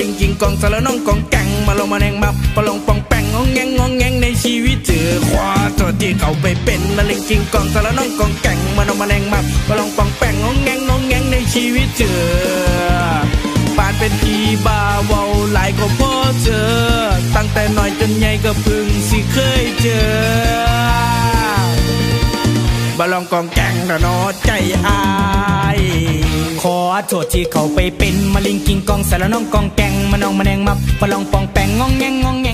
ลิงกิงกองสารน้องกองแกงมาลงมาแนงมับปลองปองแปงงองแงงงองแงงในชีวิตเจอขวาตัวที่เขาไปเป็นมาลิงกิงกองสารน้องกองแกงมาลงมาแนงมับปลองปองแปงงองแงงงองแงงในชีวิตเจอปานเป็นพีบาวาหลายก็พอเจอ ตั้งแต่น้อยจนใหญ่ก็พึ่งสิเคยเจอบาลองกองแกงระนอใจอาย ขอโทษที่เขาไปเป็นมาลิงกิงกองสารน้องกองแกงมาน้องมาแนงมับปลองปองแปงงองแงงงองแงง